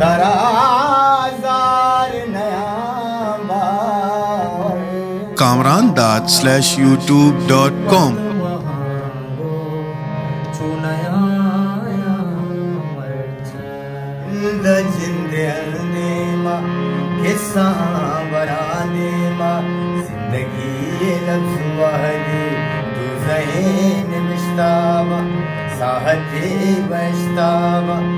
तारा Kamran Dad slash youtube.com Sahati Vaishtava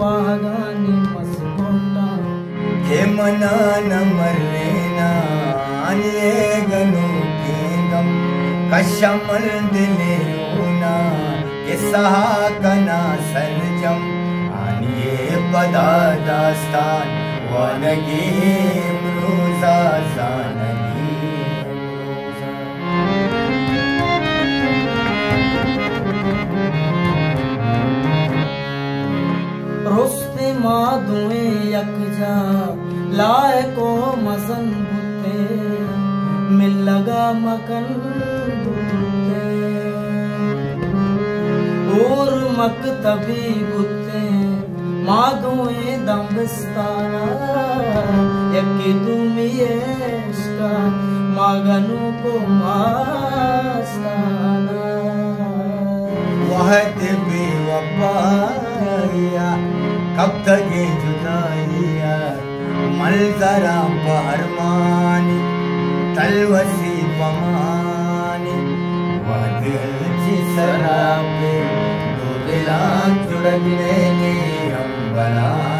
वागानी मसकोटा हे मना न मरना आनिए गनु के गम कशमल दिले होना, के सहा कना सरजम। आनिए बदा दास्तान, वानगी जानगी रोस्ते माधुए यकजा लाए को मजन बुते। मिल लगा मकन बुते। और मकतबी बुते, माधुए दम्बिस्ताना यकी तुम येश्का मगनु को मास्ताना। वहद बेवफाया कब तक ये जुदाइया मलजरा बहरमानी, तलवसी पमानी वहद हल्ची सराबे, दो दिला ने हम बना